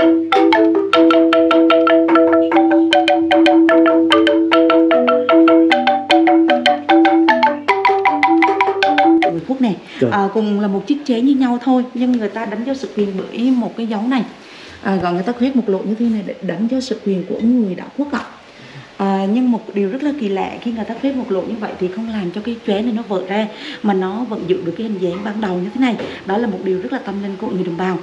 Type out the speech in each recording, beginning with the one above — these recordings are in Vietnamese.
người Quốc này à, cùng là một chiếc chế như nhau thôi nhưng người ta đánh dấu sự quyền bởi một cái dấu này. À, gọi người ta khuyết một lộ như thế này để đánh dấu sự quyền của người đạo quốc ạ. À, nhưng một điều rất là kỳ lạ khi người ta khuyết một lộ như vậy thì không làm cho cái chóe này nó vỡ ra mà nó vẫn giữ được cái hình dáng ban đầu như thế này. Đó là một điều rất là tâm linh của người đồng bào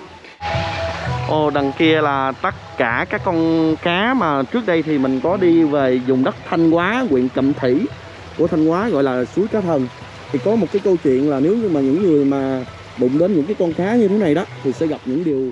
Ồ, đằng kia là tất cả các con cá mà trước đây thì mình có đi về vùng đất Thanh Hóa, huyện Cẩm Thủy của Thanh Hóa gọi là suối Cá Thần. Thì có một cái câu chuyện là nếu như mà những người mà đụng đến những cái con cá như thế này đó thì sẽ gặp những điều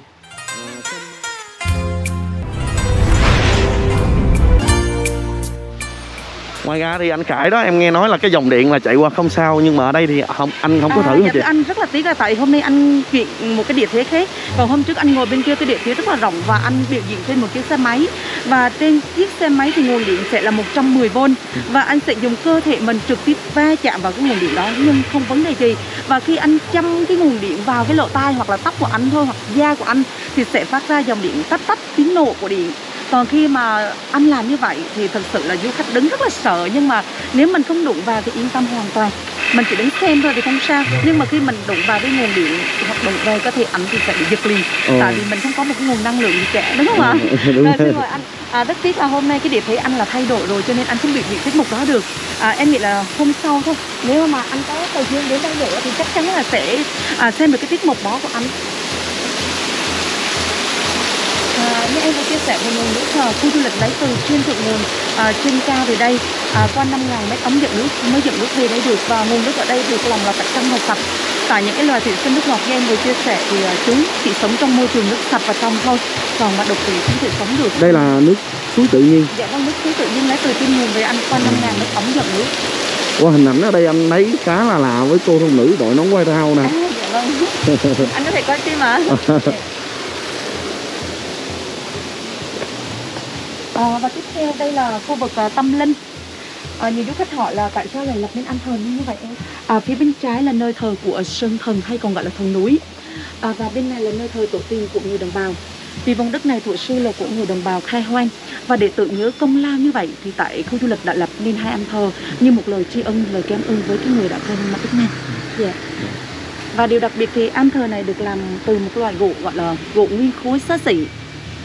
Ngoài ra thì anh Khải đó em nghe nói là cái dòng điện là chạy qua không sao nhưng mà ở đây thì không anh không có thử à, dạ chị? anh rất là tiếc là tại hôm nay anh chuyển một cái địa thế khác. Còn hôm trước anh ngồi bên kia cái địa thế rất là rộng và anh biểu diễn trên một chiếc xe máy. Và trên chiếc xe máy thì nguồn điện sẽ là 110V và anh sẽ dùng cơ thể mình trực tiếp va chạm vào cái nguồn điện đó nhưng không vấn đề gì. Và khi anh chăm cái nguồn điện vào cái lỗ tai hoặc là tóc của anh thôi hoặc da của anh thì sẽ phát ra dòng điện tách tách tiếng nổ của điện còn khi mà anh làm như vậy thì thật sự là du khách đứng rất là sợ nhưng mà nếu mình không đụng vào thì yên tâm hoàn toàn. Mình chỉ đứng xem thôi thì không sao. Nhưng mà khi mình đụng vào cái nguồn điện hoặc đụng vào có thể ảnh thì sẽ bị giật liền. Ờ. tại vì mình không có một cái nguồn năng lượng gì cả đúng không ạ? Đúng Rồi, rồi. anh. À, rất tiếc là hôm nay cái địa thế anh là thay đổi rồi cho nên anh không biểu diễn tiết mục đó được. À, em nghĩ là hôm sau thôi. Nếu mà anh có thời gian đến đây nữa thì chắc chắn là sẽ à, xem được cái tiết mục đó của anh À, như em vừa chia sẻ về nguồn nước khu du lịch lấy từ trên thượng nguồn à, trên cao về đây à, qua 5 ngàn mét ống dẫn nước mới dẫn nước về đây được và nguồn nước ở đây được lòng là phải trong và sạch. Tại những cái loài thủy sinh nước ngọt như em vừa chia sẻ thì à, chúng chỉ sống trong môi trường nước sạch và trong thôi còn mà độc thủy không thể sống được. Đây là nước suối tự nhiên. dạ vâng nước suối tự nhiên lấy từ trên nguồn về ăn qua 5 ngàn mét ống dẫn nước. Qua hình ảnh ở đây anh thấy khá là lạ với cô thôn nữ đội nón quay rau nè. à, dạ vâng. Anh có thể coi tim mà À, và tiếp theo đây là khu vực à, tâm linh. À, nhiều du khách hỏi là tại sao lại lập nên an thờ như vậy em? À, phía bên trái là nơi thờ của sơn thần hay còn gọi là thần núi. À, và bên này là nơi thờ tổ tiên của người đồng bào. Vì vùng đất này thuở xưa là của người đồng bào khai hoang. Và để tưởng nhớ công lao như vậy thì tại khu du lịch đã lập nên hai am thờ như một lời tri ân lời cảm ơn với cái người đã khai hoang mặt đất này. Dạ. và điều đặc biệt thì am thờ này được làm từ một loại gỗ gọi là gỗ nguyên khối xá xỉ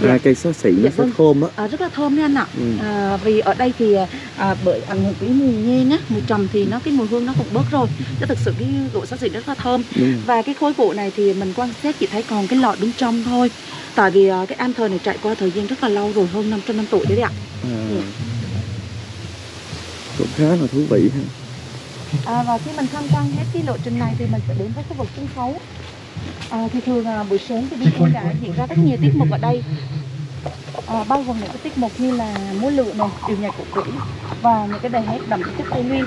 À, cây xá xỉ, Dạ xá vâng. khôm á. À, rất là thơm đấy anh ạ Ừ. à, vì ở đây thì à, bởi ảnh hưởng cái mùi nhang á mùi trầm thì nó cái mùi hương nó cũng bớt rồi chứ thực sự cái gỗ xá xỉ rất là thơm Đúng. và cái khối gỗ này thì mình quan sát chỉ thấy còn cái lọ bên trong thôi tại vì à, cái am thờ này trải qua thời gian rất là lâu rồi hơn 500 năm tuổi đấy đấy ạ À. Cũng khá là thú vị ha. à, và khi mình tham quan hết cái lộ trình này thì mình sẽ đến với khu vực sân khấu à, thì thường à, buổi sáng thì bên em đã diễn ra rất nhiều tiết mục ở đây à, bao gồm những cái tiết mục như là múa lụa này điệu nhạc cổ quỷ và những cái bài hát đậm chất tây nguyên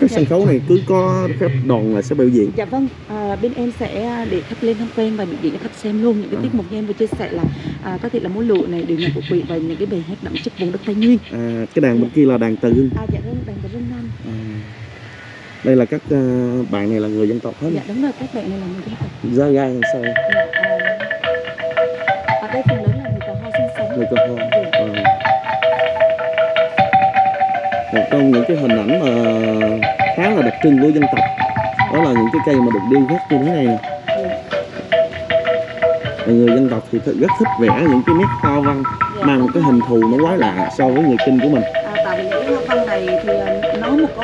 Cái sân khấu này cứ có phép đoàn là sẽ biểu diễn. Dạ vâng, à, bên em sẽ để khách lên tham quan và biểu diễn cho khách xem luôn những cái tiết mục như em vừa chia sẻ là à, có thể là múa lụa này, điệu nhạc cổ quỷ và những cái bài hát đậm chất vùng đất Tây Nguyên. À, cái đàn bên kia là đàn từ. À dạ vâng, đàn Rân Nam. À. Đây là các à, bạn này là người dân tộc hết. Dạ đúng rồi, các bạn này là người dân tộc. Ra gai làm sao? Dạ, à, ở đây phần lớn là người Cà Ho sinh sống. Người cơ hôn. À. Một trong những cái hình ảnh mà khá là đặc trưng của dân tộc đó là những cái cây mà được điêu khắc như thế này nè. Và người dân tộc thì rất thích vẽ những cái nét hoa văn Dạ. mang một cái hình thù nó quái lạ so với người kinh của mình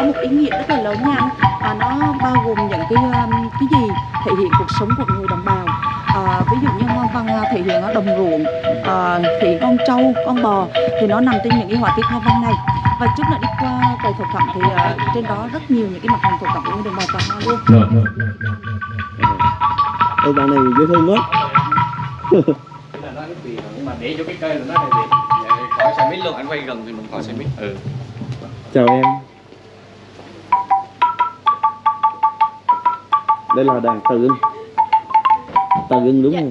một ý nghĩa rất là lớn nha anh. Và nó bao gồm những cái um, cái gì? Thể hiện cuộc sống của người đồng bào. À, ví dụ như hoa văn à, thể hiện ở đồng ruộng. À, thể hiện con trâu con bò. Thì nó nằm trên những cái họa tiết hoa văn này. Và trước là đi qua quầy thổ cẩm thì à, trên đó rất nhiều những cái mặt hàng thổ cẩm của người đồng bào Cà Mau luôn. Ôi bạn này dễ thương quá. Mà để cho cái cây là nó việc Vậy khỏi xe mít luôn anh quay gần thì mình khỏi xe mít. Ừ. Chào em Đây là đàn tờ ưng Tờ ưng đúng không?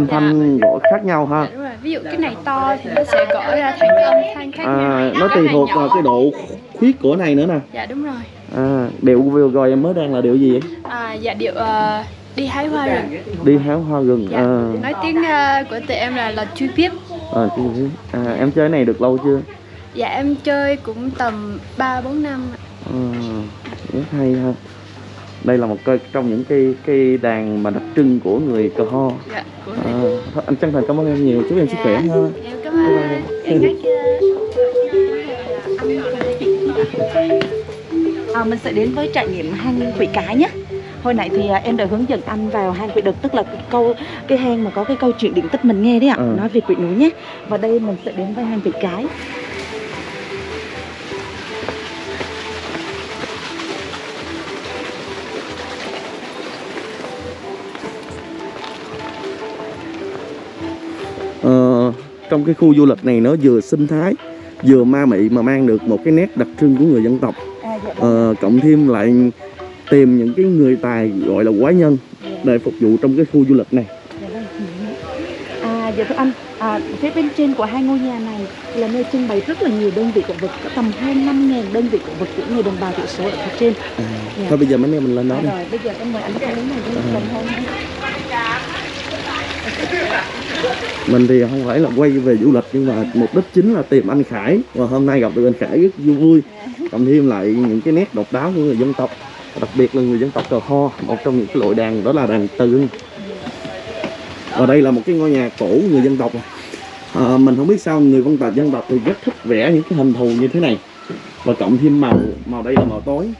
Âm thanh gõ khác nhau ha. Dạ, đúng rồi ví dụ cái này to thì nó sẽ gõ ra thành âm thanh khác à, nhau. nó tùy thuộc vào cái độ khuyết của này nữa nè. Dạ đúng rồi. À, điệu vừa rồi em mới đang là điệu gì vậy? À, dạ điệu ờ, đi hái hoa rừng. Đi hái hoa rừng dạ. à, nói tiếng ờ, của tụi em là là chui piếp. À, à, em chơi này được lâu chưa? Dạ em chơi cũng tầm 3 4 năm ạ. à, rất hay ha đây là một cái trong những cây cây đàn mà đặc trưng của người cờ ho. Dạ của à, anh chân thành cảm ơn em nhiều. Chúc em sức khỏe ha em cảm ơn. Em nhắc À, mình sẽ đến với trải nghiệm hang quỷ cái nhé. Hồi nãy thì à, em đã hướng dẫn anh vào hang quỷ đực Tức là cái câu cái hang mà có cái câu chuyện điện tích mình nghe đấy ạ. Ừ. Nói về quỷ núi nhé. Và đây mình sẽ đến với hang quỷ cái trong cái khu du lịch này nó vừa sinh thái vừa ma mị mà mang được một cái nét đặc trưng của người dân tộc à, dạ, vâng. Ờ, cộng thêm lại tìm những cái người tài gọi là quái nhân để phục vụ trong cái khu du lịch này Dạ vâng. À, dạ thưa anh, à, phía bên trên của hai ngôi nhà này là nơi trưng bày rất là nhiều đơn vị cổ vật, có tầm hơn 5 ngàn đơn vị cổ vật của người đồng bào thiểu số ở phía trên. à, Dạ. thôi bây giờ mấy anh em mình lên đó À, đi rồi, bây giờ em mời anh lấy này đi, À. hơn đi mình thì không phải là quay về du lịch nhưng mà mục đích chính là tìm anh Khải. Và hôm nay gặp được anh Khải rất vui vui. Cộng thêm lại những cái nét độc đáo của người dân tộc. Đặc biệt là người dân tộc cờ ho một trong những cái loại đàn đó là đàn tư và đây là một cái ngôi nhà cổ người dân tộc. À, mình không biết sao người dân tộc dân tộc thì rất thích vẽ những cái hình thù như thế này. Và cộng thêm màu màu đây là màu tối.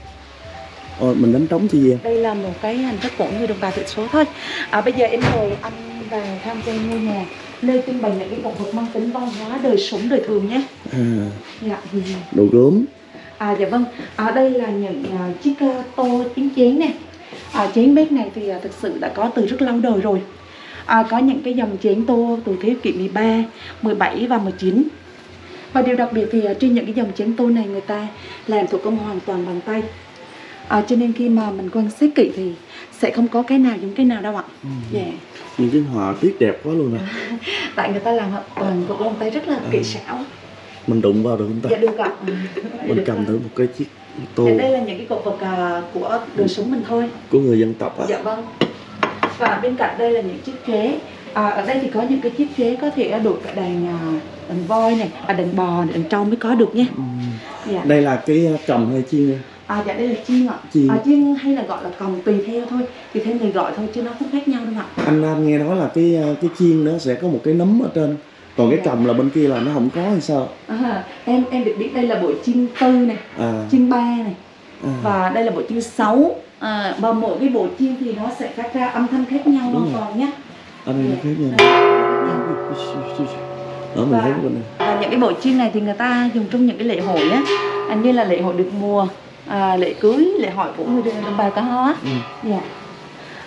Ờ, mình đánh trống chi vậy Đây là một cái hình thức của người đồng bào thiểu số thôi. À, bây giờ em mời anh vào tham quan ngôi nhà nơi trưng bày những cái cổ vật mang tính văn hóa đời sống đời thường nhé. à, Dạ. đồ gốm À dạ vâng, ở đây là những à, chiếc à, tô tiếng chén này. À, chén bếp này thì à, thực sự đã có từ rất lâu đời rồi. À, có những cái dòng chén tô từ thế kỷ 13, 17 và 19. Và điều đặc biệt thì à, trên những cái dòng chén tô này người ta làm thủ công hoàn toàn bằng tay. À, cho nên khi mà mình quan sát kỹ thì sẽ không có cái nào giống cái nào đâu ạ. Dạ. những cái họa tiết đẹp quá luôn nè Tại người ta làm toàn công bằng tay rất là kỹ xảo. mình đụng vào được không ta Dạ được ạ. Ừ. mình Được cầm ạ. thử một cái chiếc tô Dạ, đây là những cái cổ vật à, của đời sống mình thôi. của người dân tộc à Dạ vâng. Và bên cạnh đây là những chiếc chế. À, ở đây thì có những cái chiếc chế có thể đổi cả đàn à, đàn voi này, à, đàn bò, đàn trâu mới có được nhé. Dạ. đây là cái cầm hay chiên? À, dạ đây là chiên ạ. Chiên. À, chiên hay là gọi là còng tùy theo thôi, tùy theo người gọi thôi chứ nó không khác nhau đâu ạ. anh anh nghe nói là cái uh, cái chiên nó sẽ có một cái nấm ở trên còn cái Dạ. cầm là bên kia là nó không có hay sao À, em em được biết đây là bộ chiên tư này, à, chiên ba này à. và đây là bộ chiên sáu. À, và mỗi cái bộ chiên thì nó sẽ phát ra âm thanh khác nhau Đúng toàn nhé. anh Dạ. thấy nha đó mình Và- thấy bên này Và những cái bộ chiên này thì người ta dùng trong những cái lễ hội á, như là lễ hội được mùa, à, lễ cưới, lễ hội của người đồng bào cá ho. Ừ. Dạ.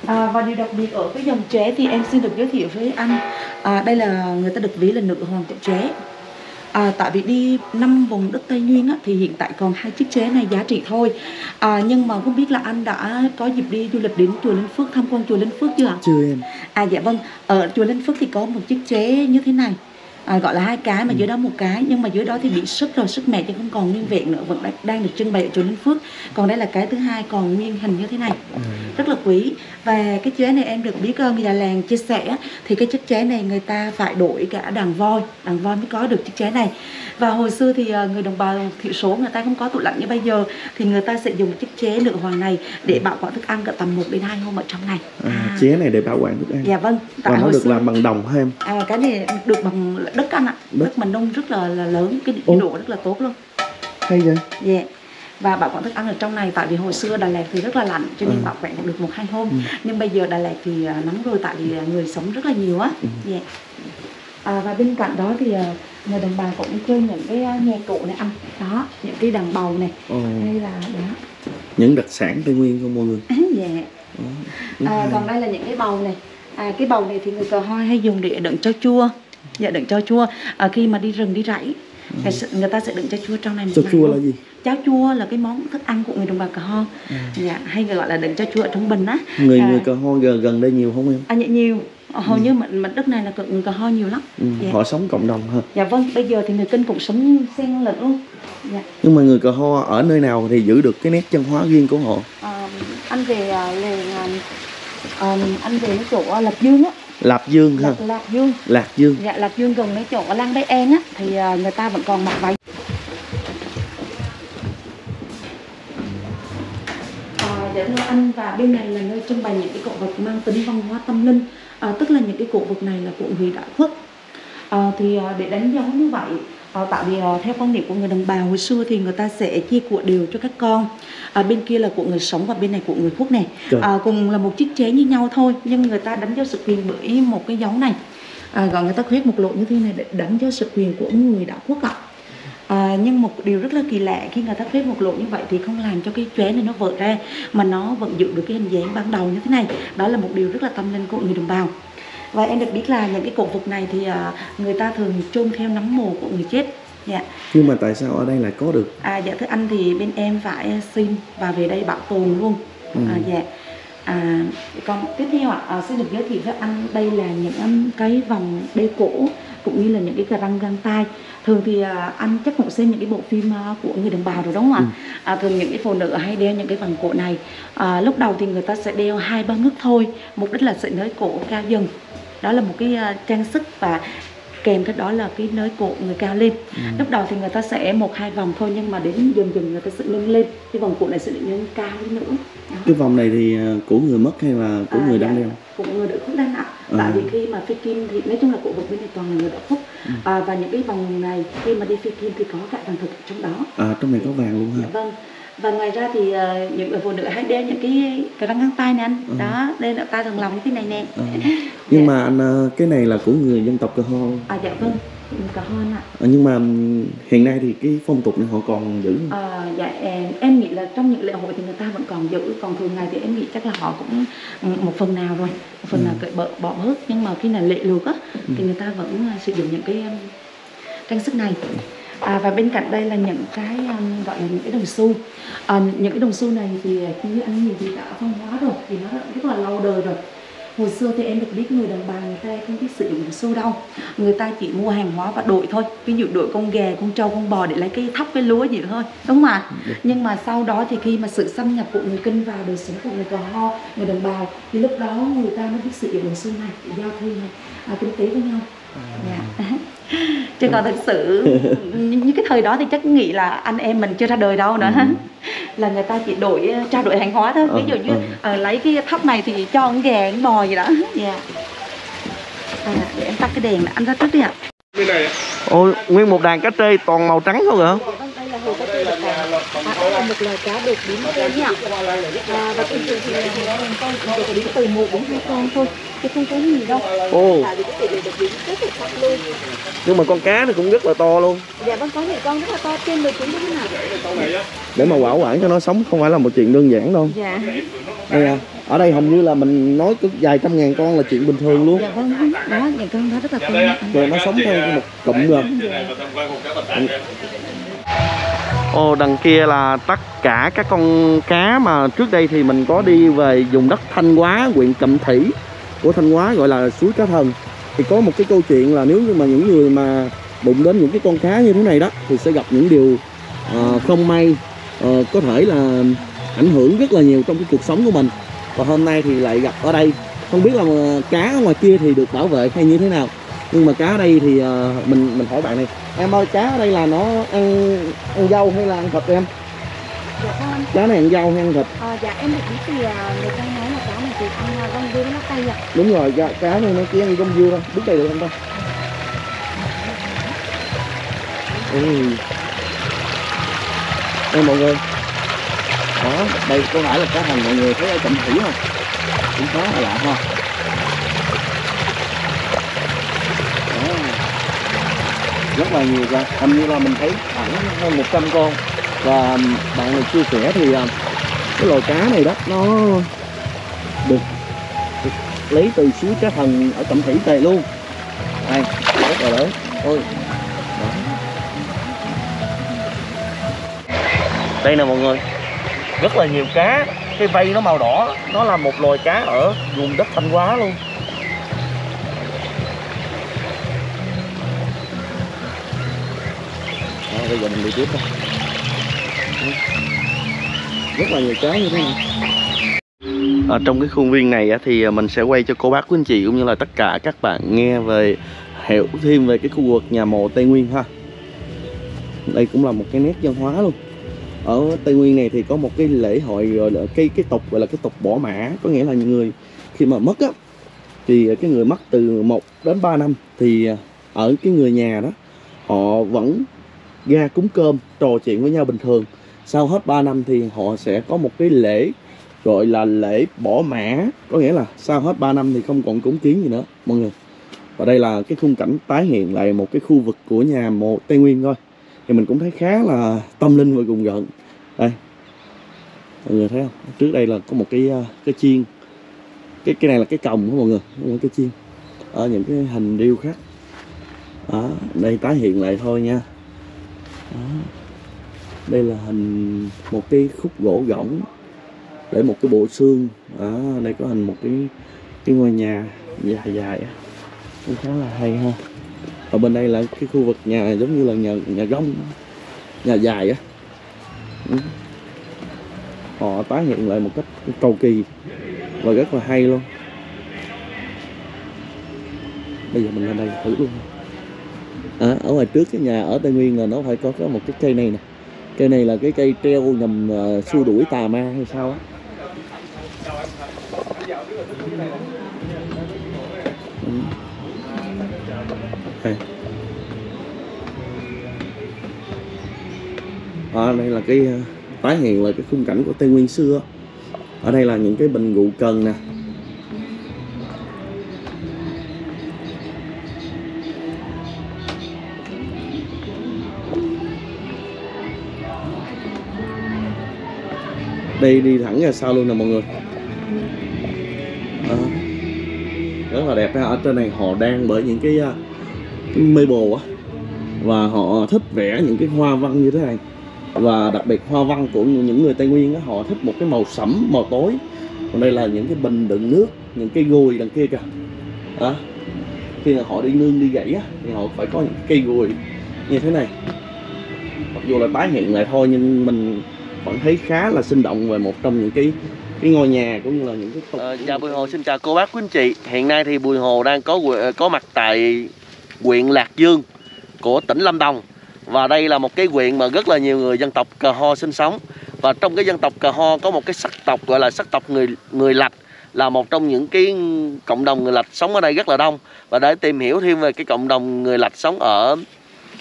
À, và điều đặc biệt ở cái dòng chế thì em xin được giới thiệu với anh à, đây là người ta được ví là nữ hoàng của chế à, tại vì đi năm vùng đất tây nguyên á, thì hiện tại còn hai chiếc chế này giá trị thôi à, nhưng mà không biết là anh đã có dịp đi du lịch đến chùa Linh Phước tham quan chùa Linh Phước chưa ạ? chưa em À dạ vâng, ở chùa Linh Phước thì có một chiếc chế như thế này à, Gọi là hai cái mà dưới đó một cái Nhưng mà dưới đó thì bị sức rồi, sức mẹ chứ không còn nguyên vẹn nữa Vẫn đang, được trưng bày ở chùa Linh Phước. Còn đây là cái thứ hai còn nguyên hình như thế này. À, Rất là quý. Và cái chế này em được biết người già làng chia sẻ Thì cái chiếc chế này người ta phải đổi cả đàn voi Đàn voi mới có được chiếc chế này. Và hồi xưa thì à, người đồng bào thiểu số người ta không có tủ lạnh như bây giờ Thì người ta sẽ dùng chiếc chế nữ hoàng này Để bảo quản thức ăn cả tầm 1 đến 2 hôm ở trong này à, chế này để bảo quản thức ăn. Dạ vâng và nó được xưa- làm bằng đồng hả em À, cái này được bằng đất anh ạ. Đất. đất, mình nung rất là, là lớn cái nhiệt độ rất là tốt luôn. Hay vậy? Dạ. Và bảo quản thức ăn ở trong này tại vì hồi xưa Đà Lạt thì rất là lạnh cho nên Ừ. bảo quản được một hai hôm. Ừ. nhưng bây giờ Đà Lạt thì à, nóng rồi tại vì à, người sống rất là nhiều á. Ừ. dạ. À, và bên cạnh đó thì à, người đồng bào cũng chơi những cái nhạc cụ này anh đó những cái đàn bầu này. Hay là đó. Những đặc sản tây nguyên không mọi người? Dạ. Rất À, còn đây là những cái bầu này. À, cái bầu này thì người cờ hoi hay dùng để đựng cho chua dạ đựng cho chua à, khi mà đi rừng đi rẫy Người sẽ- người ta sẽ đựng cháo chua trong này Cháo chua là gì? cháo chua là cái món thức ăn của người đồng bào cà ho dạ, hay gọi là đựng cháo chua ở trong bình á Người À. người cờ ho gần, gần đây nhiều không em? à, dạ, nhiều hầu như mảnh mảnh đất này là người cà ho nhiều lắm Ừ, dạ. Họ sống cộng đồng ha. dạ vâng bây giờ thì người kinh cũng sống xen lẫn luôn dạ. Nhưng mà người cờ ho ở nơi nào thì giữ được cái nét văn hóa riêng của họ. à, anh về à, lề à, à, anh về cái chỗ Lạc Dương á Lạp Dương ha. Lạc, Lạc Dương Lạc Dương. dạ Lạc Dương gần cái chỗ Lang Bay En á thì à, người ta vẫn còn mặc váy À, dạ thưa anh và bên này là nơi trưng bày những cái cổ vật mang tính văn hóa tâm linh à, tức là những cái cổ vật này là của người đã khuất à, thì à, để đánh dấu như vậy à, tại vì à, theo quan niệm của người đồng bào hồi xưa thì người ta sẽ chia của đều cho các con. À, bên kia là của người sống và bên này của người khuất này. Trời. à, cùng là một chiếc chén như nhau thôi nhưng người ta đánh dấu sự quyền bởi một cái dấu này. À, gọi người ta khuyết một lộ như thế này để đánh dấu sự quyền của người đã khuất ạ. À, nhưng một điều rất là kỳ lạ khi người ta khuyết một lộ như vậy thì không làm cho cái chóe này nó vỡ ra mà nó vẫn giữ được cái hình dáng ban đầu như thế này. Đó là một điều rất là tâm linh của người đồng bào và em được biết là những cái cổ vật này thì à, người ta thường chôn theo nấm mồ của người chết. Dạ. Nhưng mà tại sao ở đây lại có được? à, dạ thưa anh thì bên em phải xin và về đây bảo tồn luôn. Ừ. à, dạ. À, còn tiếp theo ạ à, xin được giới thiệu với anh đây là những cái vòng đeo cổ cũng như là những cái cà răng găng tay. Thường thì à, anh chắc cũng xem những cái bộ phim à, của người đồng bào rồi đúng không ạ? À, thường những cái phụ nữ hay đeo những cái vòng cổ này à, lúc đầu thì người ta sẽ đeo hai ba ngức thôi. Mục đích là sẽ nới cổ cao dần đó là một cái à, trang sức và kèm theo đó là cái nới cổ người cao lên lúc đầu thì người ta sẽ một hai vòng thôi nhưng mà đến dần dần người ta sẽ nâng lên cái vòng cổ này sẽ được nâng cao lên nữa Đó. Cái vòng này thì à, của người mất hay là của À, người đang dạ, đeo? của người đỡ khúc đang ạ À. tại vì khi mà phi kim thì nói chung là cổ vật bên này toàn là người đỡ khúc Ừ. à, và những cái vòng này khi mà đi phi kim thì có cả vàng thực trong đó À trong này có vàng luôn dạ ha. vâng và ngoài ra thì ờ, những người phụ nữ hay đeo những cái cái răng găng tay này anh. Ừ. đó đeo ở tay thằng lòng thế này nè. À, nhưng mà anh à, cái này là của người dân tộc cờ ho. à dạ vâng cả hơn ạ. À, nhưng mà ừm, hiện nay thì cái phong tục này họ còn giữ không? À, dạ em, em nghĩ là trong những lễ hội thì người ta vẫn còn giữ. Còn thường ngày thì em nghĩ chắc là họ cũng ừ, một phần nào rồi. Một phần Ừ. nào cởi bợ bỏ bớt. Nhưng mà khi là lệ lược á thì người ta vẫn sử dụng những cái um, trang sức này à, và bên cạnh đây là những cái um, gọi là những cái đồng xu. À, những cái đồng xu này thì như anh nhìn thì đã phong hóa rồi thì nó rất là lâu đời rồi. Hồi xưa thì em được biết người đồng bào người ta không biết sử dụng đồng xu đâu. Người ta chỉ mua hàng hóa và đổi thôi. Ví dụ đổi con gà con trâu con bò để lấy cái thóc cái lúa gì thôi đúng không ạ? Nhưng mà sau đó thì khi mà sự xâm nhập của người kinh vào đời sống của người cò ho người đồng bào thì lúc đó người ta mới biết sử dụng đồng xu này để giao thương này à, kinh tế với nhau. Dạ. chứ còn thực sự như cái thời đó thì chắc nghĩ là anh em mình chưa ra đời đâu nữa. Là người ta chỉ đổi ờ, trao đổi hàng hóa thôi. Ví dụ như Ừ, ừ. ờ, lấy cái thóc này thì cho con gà con bò gì đó. Dạ. À, để em tắt cái đèn này anh ra trước đi ạ. Ôi, nguyên một đàn cá trê toàn màu trắng không hả? Vâng, đây là hồ cá tê độc đàn. À, đây là một loài cá biến đây nhỉ? À, và thường thường thì là con đột biến từ một đến hai con thôi, chứ không có nhiều đâu. Ồ, cái tỷ lệ đột biến rất là thấp luôn. nhưng mà con cá nó cũng rất là to luôn. Dạ vâng, có những con rất là to trên 19 đến nào. Để mà bảo quản cho nó sống không phải là một chuyện đơn giản đâu. Dạ. Đây à, ở đây hầu như là mình nói có vài trăm ngàn con là chuyện bình thường luôn. Dạ vâng, đó những con đó rất là to. Rồi nó sống theo một cụm rồi. Ồ, đằng kia là tất cả các con cá mà trước đây thì mình có đi về vùng đất Thanh Hóa, huyện Cẩm Thủy của Thanh Hóa gọi là suối Cá Thần. Thì có một cái câu chuyện là nếu như mà những người mà đụng đến những cái con cá như thế này đó thì sẽ gặp những điều uh, không may uh, có thể là ảnh hưởng rất là nhiều trong cái cuộc sống của mình. Và hôm nay thì lại gặp ở đây. Không biết là ờ, cá ở ngoài kia thì được bảo vệ hay như thế nào. Nhưng mà cá ở đây thì uh, mình mình hỏi bạn này em ơi cá ở đây là nó ăn ăn dâu hay là ăn thịt em? Dạ cá này ăn dâu hay ăn thịt à, dạ em được biết thì người ta nói là cá này thì ăn à, rong dưa lá cây ạ. đúng rồi cá, cá này nó chỉ ăn dưa thôi biết đây được không ta? Ừ. đây mọi người. Đó đây có phải là cá thần mọi người thấy ở cẩm thủy không? Cũng khá là lạ ha rất là nhiều ra, hình như là mình thấy khoảng hơn 100 con. Và bạn này chia sẻ thì à, cái loài cá này đó nó được, được lấy từ suối cá thần ở cẩm thủy tề luôn. Đây rất là lớn. Ôi. Đó. đây nè mọi người. Rất là nhiều cá. Cái vây nó màu đỏ nó là một loài cá ở vùng đất thanh hóa luôn. Bây giờ mình đi tiếp thôi. Rất là nhiều cá như thế này. Ở trong cái khuôn viên này thì à, mình sẽ quay cho cô bác, quý anh chị, cũng như là tất cả các bạn nghe về, hiểu thêm về cái khu vực nhà mộ Tây Nguyên ha. Đây cũng là một cái nét văn hóa luôn. Ở Tây Nguyên này thì có một cái lễ hội gọi là cái cái tục, gọi là cái tục bỏ mã, có nghĩa là những người khi mà mất á, thì cái người mất từ 1 đến 3 năm thì à, ở cái người nhà đó, họ vẫn ra cúng cơm, trò chuyện với nhau bình thường. Sau hết 3 năm thì họ sẽ có một cái lễ, gọi là lễ bỏ mã. Có nghĩa là sau hết 3 năm thì không còn cúng kiến gì nữa, mọi người. Và đây là cái khung cảnh tái hiện lại một cái khu vực của nhà mộ Tây Nguyên thôi. Thì mình cũng thấy khá là tâm linh và cùng rợn đây. Mọi người thấy không? Trước đây là có một cái ờ, cái chiên. Cái cái này là cái còng của mọi người cái chiên. Ở những cái hình điêu khác đó, đây tái hiện lại thôi nha đó. đây là hình một cái khúc gỗ gỗng để một cái bộ xương. Đó, đây có hình một cái cái ngôi nhà dài dài á. Cũng khá là hay ha. Ở bên đây là cái khu vực nhà giống như là nhà nhà gông, nhà dài á. Họ tái hiện lại một cách cầu kỳ và rất là hay luôn. Bây giờ mình lên đây thử luôn à, ở ngoài trước cái nhà ở tây nguyên là nó phải có, có một cái cây này nè. Cây này là cái cây treo nhằm uh, xua đuổi tà ma hay sao á. Ừ. Đây. À, đây là cái ờ, tái hiện lại cái khung cảnh của Tây Nguyên xưa. Ở đây là những cái bình rượu cần nè. Đây đi thẳng ra sau luôn nè mọi người Đó. rất là đẹp ha. ở trên này họ đang bởi những cái, à, cái cái maple á và họ thích vẽ những cái hoa văn như thế này và đặc biệt hoa văn của những người Tây Nguyên á, họ thích một cái màu sẫm màu tối còn đây là những cái bình đựng nước những cái gùi đằng kia kìa đó. khi mà họ đi nương đi gãy á, thì họ phải có những cây gùi như thế này mặc dù là tái hiện lại thôi nhưng mình vẫn thấy khá là sinh động về một trong những cái cái ngôi nhà cũng như là những cái ờ, chào Bùi Hồ xin chào cô bác quý anh chị. Hiện nay thì Bùi Hồ đang có có mặt tại huyện Lạc Dương của tỉnh Lâm Đồng. Và đây là một cái huyện mà rất là nhiều người dân tộc Cờ Ho sinh sống. Và trong cái dân tộc Cờ Ho có một cái sắc tộc gọi là sắc tộc người người Lạch là một trong những cái cộng đồng người Lạch sống ở đây rất là đông. Và để tìm hiểu thêm về cái cộng đồng người Lạch sống ở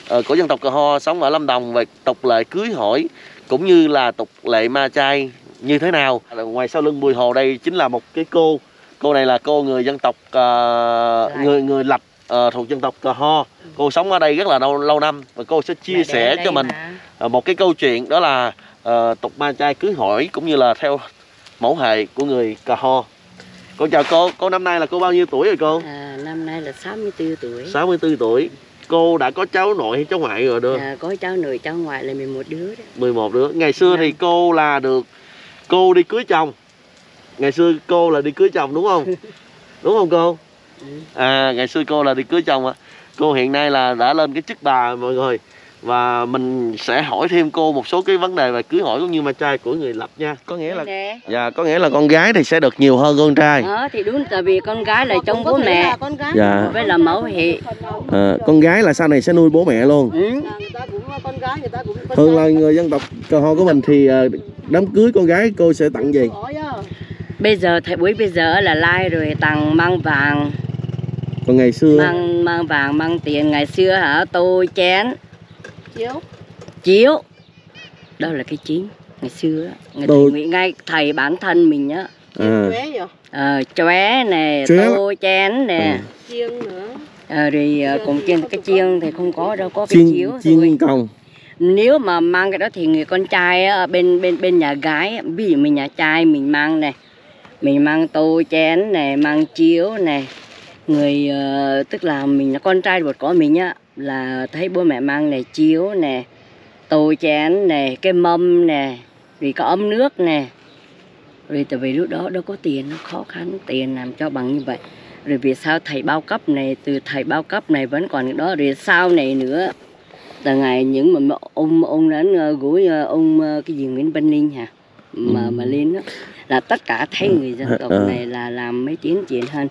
của dân tộc Cờ Ho sống ở Lâm Đồng về tục lệ cưới hỏi cũng như là tục lệ ma chay như thế nào? Ngoài sau lưng Bùi Hồ đây chính là một cái cô. Cô này là cô người dân tộc uh, người người Lạch uh, thuộc dân tộc Cờ Ho. Cô sống ở đây rất là lâu lâu năm và cô sẽ chia sẻ cho mình uh, một cái câu chuyện đó là uh, tục ma chay cưới hỏi cũng như là theo mẫu hệ của người Cờ Ho. Cô chào cô cô năm nay là cô bao nhiêu tuổi rồi cô? À, năm nay là 64 tuổi. 64 tuổi cô đã có cháu nội hay cháu ngoại rồi được? À, có cháu nội cháu ngoại là 11 đứa đó. 11 đứa. Ngày xưa thì cô là được cô đi cưới chồng. Ngày xưa cô là đi cưới chồng đúng không? Đúng không cô? Ừ. à ngày xưa cô là đi cưới chồng ạ. Cô hiện nay là đã lên cái chức bà mọi người và mình sẽ hỏi thêm cô một số cái vấn đề về cưới hỏi cũng như ma trai của người lập nha. Có nghĩa là Nè. dạ có nghĩa là con gái thì sẽ được nhiều hơn con trai. Đó thì đúng tại vì con gái là trong bố mẹ. dạ. Với là mẫu hệ. à, con gái là sau này sẽ nuôi bố mẹ luôn. Ừ. thường là người dân tộc cờ ho của mình thì ờ, đám cưới con gái cô sẽ tặng gì? Bây giờ thời buổi bây giờ là lai rồi tặng mang vàng, còn ngày xưa? Mang mang vàng mang tiền. Ngày xưa hả? Tô chén Chiếu. chiếu. Đó là cái chính ngày xưa ngày Tô- thầy ngay thầy bản thân mình á. À, ờ chóe nè Chóe. tô chén nè. Chiêng nữa. ờ, rồi ờ, còn trên cái chiêng thì không có đâu có cái chiên chiếu thôi. chiên còng nếu mà mang cái đó thì người con trai á, ở bên bên bên nhà gái ví dụ mình nhà trai mình mang này mình mang tô chén này mang chiếu này người ờ, tức là mình là con trai ruột của mình á là thấy bố mẹ mang này chiếu nè tô chén nè cái mâm nè vì có ấm nước nè. Rồi tại vì lúc đó đâu có tiền nó khó khăn tiền làm cho bằng như vậy. Rồi vì sao thầy bao cấp này từ thầy bao cấp này vẫn còn đó rồi sau này nữa. Là ngày những mà ông ông đến ờ, gửi ờ, ông cái gì Nguyễn Văn Linh hả? Mà Ừ. mà lên đó. Là tất cả thấy người dân tộc Ờ. này là làm mấy tiến triển hơn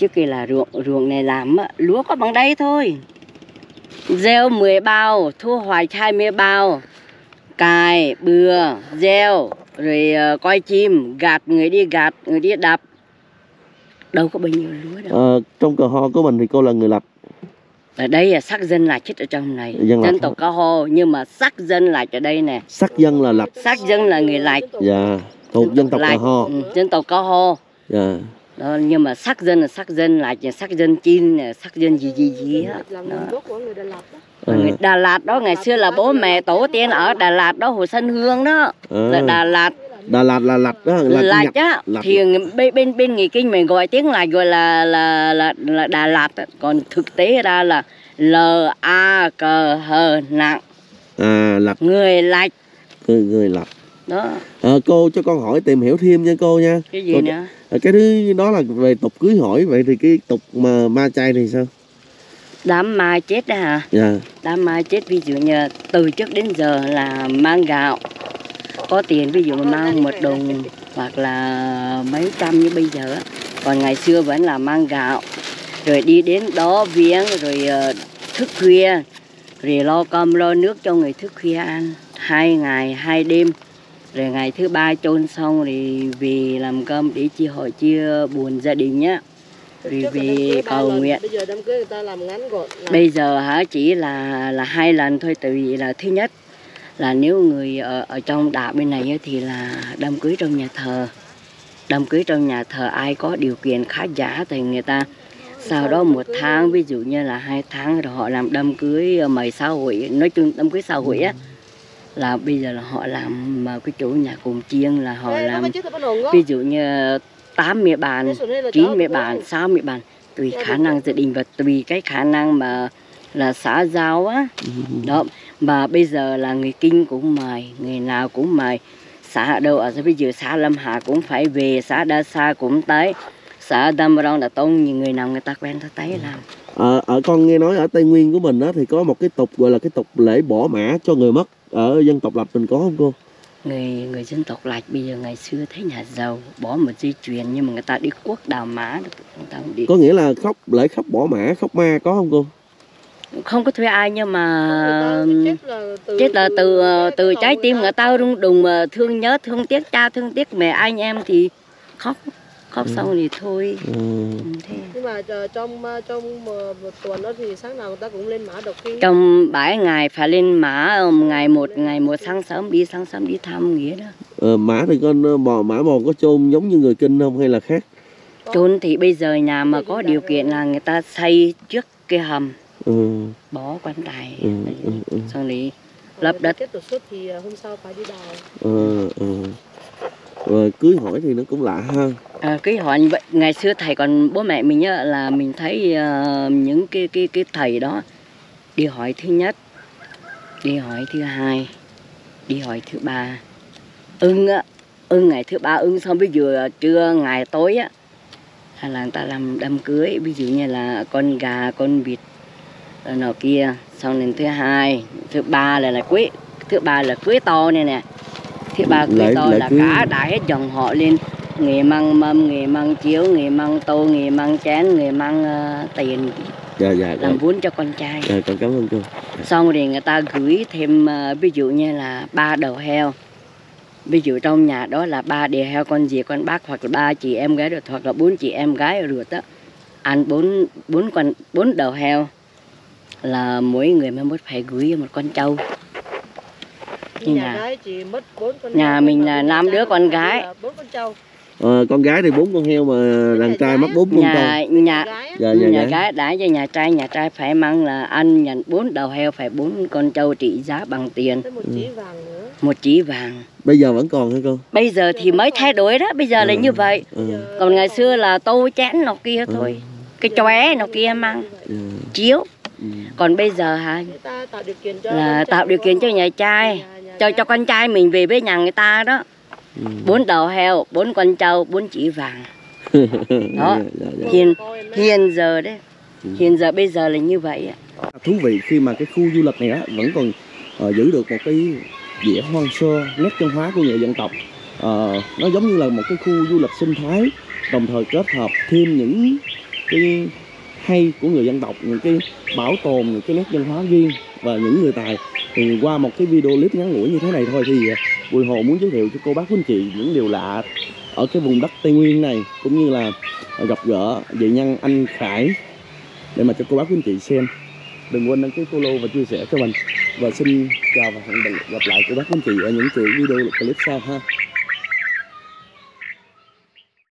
trước kia là ruộng ruộng này làm lúa có bằng đây thôi. Gieo 10 bao thu hoạch 20 bao. Cài bừa gieo rồi ờ, coi chim gạt người đi gạt người đi đập. Đâu có bao nhiêu lúa đâu. Ờ, trong cờ ho của mình thì cô là người lập ở đây là sắc dân là chết ở trong này. Dân dân tộc cao hô nhưng mà sắc dân là ở đây nè. Sắc dân là lập sắc dân là người lạch. Dạ thuộc dân tộc cờ ho. Ừ, dân tộc cao hô dạ đó, nhưng mà sắc dân là sắc dân là chỉ sắc dân chin sắc dân gì gì gì á là Đó. người Đà Lạt đó Người Đà Lạt đó ngày xưa là bố mẹ tổ tiên ở Đà Lạt đó Hồ Xuân Hương đó ờ. là Đà Lạt Đà Lạt là lạch đó là Lạt á Lạt. thì bên bên bên nghị kinh mình gọi tiếng là gọi là là là, là Đà Lạt á. còn thực tế ra là L A C H nặng à lạch người lạch người, người lạch đó. Ờ, cô cho con hỏi tìm hiểu thêm nha cô nha. Cái gì Cô- nữa? Ờ, cái thứ đó là về tục cưới hỏi vậy thì cái tục mà ma chay thì sao? Đám ma chết đó hả? Dạ. Đám ma chết ví dụ như từ trước đến giờ là mang gạo có tiền ví dụ mà mang một đồng hoặc là mấy trăm như bây giờ còn ngày xưa vẫn là mang gạo rồi đi đến đó viếng rồi ờ, thức khuya rồi lo cơm lo nước cho người thức khuya ăn. Hai ngày hai đêm rồi ngày thứ ba chôn xong thì về làm cơm để chia hội chia buồn gia đình nhá. Rồi về cầu nguyện. bây giờ đám cưới người ta làm ngắn gọn là bây giờ hả chỉ là là hai lần thôi tại vì là thứ nhất là nếu người ở, ở trong đạo bên này thì là đám cưới trong nhà thờ. Đám cưới trong nhà thờ ai có điều kiện khá giả thì người ta sau đó một tháng ví dụ như là hai tháng rồi họ làm đám cưới ờ, mời xã hội nói chung đám cưới xã hội á là bây giờ là họ làm mà cái chỗ nhà cùng chiêng là họ làm ví dụ như tám mươi bàn chín mươi bàn sáu mươi bàn tùy khả năng gia đình và tùy cái khả năng mà là xã giao á. Đó mà bây giờ là người kinh cũng mời người nào cũng mời xã ở đâu ở bây giờ xã lâm hà cũng phải về xã đa sa cũng tới xã đam rong là tôn nhiều người nào người ta quen ta tới làm. Ở, ở con nghe nói ở tây nguyên của mình đó thì có một cái tục gọi là cái tục lễ bỏ mã cho người mất ở dân tộc lập mình có không cô? Người người dân tộc lạch bây giờ ngày xưa thấy nhà giàu bỏ một dây chuyền nhưng mà người ta đi quốc đào mã được người ta không đi. Có nghĩa là khóc lễ khóc bỏ mã khóc ma có không cô? Không có thuê ai nhưng mà chết là từ từ trái tim người ta rung đùng mà thương nhớ thương tiếc cha thương tiếc mẹ anh em thì khóc khóc xong thì thôi. Ừ. Ừ, thế. Nhưng mà ờ, trong ờ, trong một một tuần đó thì sáng nào người ta cũng lên mã đọc kinh trong bảy ngày phải lên mã ờ, ngày một ngày một sáng sớm đi sáng sớm đi thăm nghĩa đó. Ờ, mã thì con ờ, bò mã bò có chôn giống như người kinh không hay là khác? Chôn thì bây giờ nhà mà có điều kiện là người ta xây trước cái hầm. Ừ. bỏ quan tài. Ừ, ừ, ừ. xong thì Còn lấp đất. kết đột xuất thì ờ, hôm sau phải đi đào. Ờ, ờ rồi cưới hỏi thì nó cũng lạ hơn. À, ờ, cái hỏi như vậy. Ngày xưa thầy còn bố mẹ mình á, là mình thấy uh, những cái cái cái thầy đó đi hỏi thứ nhất đi hỏi thứ hai đi hỏi thứ ba. Ưng á ưng ngày thứ ba ưng xong bây giờ trưa ngày tối á là người ta làm đám cưới ví dụ như là con gà con vịt rồi nọ kia. Xong đến thứ hai thứ ba là là cuối, thứ ba là cưới to này nè thứ ba cưới Lễ- to lễ là cưới. cả đại hết dòng họ lên. Nghề măng mâm nghề măng chiếu nghề măng tô nghề măng chén nghề măng ờ, tiền. Dạ dạ làm dạ, vốn cho con trai. Dạ con cảm ơn cô. Xong thì người ta gửi thêm ờ, ví dụ như là ba đầu heo. Ví dụ trong nhà đó là ba đẻ heo con dì con bác hoặc là ba chị em gái được hoặc là bốn chị em gái ruột á. Ăn bốn bốn con bốn đầu heo là mỗi người mới phải gửi một con trâu Nhà- nhà. gái chỉ mất bốn con nhà heo, mình là năm nhà đứa con gái. là bốn con trâu. Ờ, con gái thì bốn con heo mà đàn trai mất bốn con trâu. nhà nhà gái á, dạ nhà, dạ gái. đã cho nhà trai nhà trai phải mang là ăn nhận bốn đầu heo phải bốn con trâu trị giá bằng tiền. Một chỉ vàng nữa. Một chỉ vàng. Bây giờ vẫn còn hả cô bây giờ thì mới thay đổi đó bây giờ là Ừ. như vậy. Giờ còn ngày xưa là tô chén nó kia Ừ. thôi cái chóe nó kia mang ừ. chiếu. Ừ. còn bây giờ hả? Người ta tạo điều kiện cho là tạo điều kiện cho nhà trai cho cho con trai mình về với nhà người ta đó. Ừ. bốn đầu heo bốn con trâu bốn chỉ vàng. Đó. Dạ, dạ. hiện hiện giờ đấy. Ừ. hiện giờ bây giờ là như vậy ạ. Thú vị khi mà cái khu du lịch này á vẫn còn ờ, giữ được một cái vẻ hoang sơ nét văn hóa của người dân tộc. Ờ, nó giống như là một cái khu du lịch sinh thái đồng thời kết hợp thêm những cái hay của người dân tộc những cái bảo tồn những cái nét văn hóa riêng và những người tài thì qua một cái video clip ngắn ngủi như thế này thôi thì à, Bùi Hồ muốn giới thiệu cho cô bác quý anh chị những điều lạ ở cái vùng đất Tây Nguyên này, cũng như là gặp gỡ dị nhân anh Khải để mà cho cô bác quý anh chị xem. Đừng quên đăng ký follow và chia sẻ cho mình. Và xin chào và hẹn gặp lại cô bác quý anh chị ở những chuỗi video clip sau ha.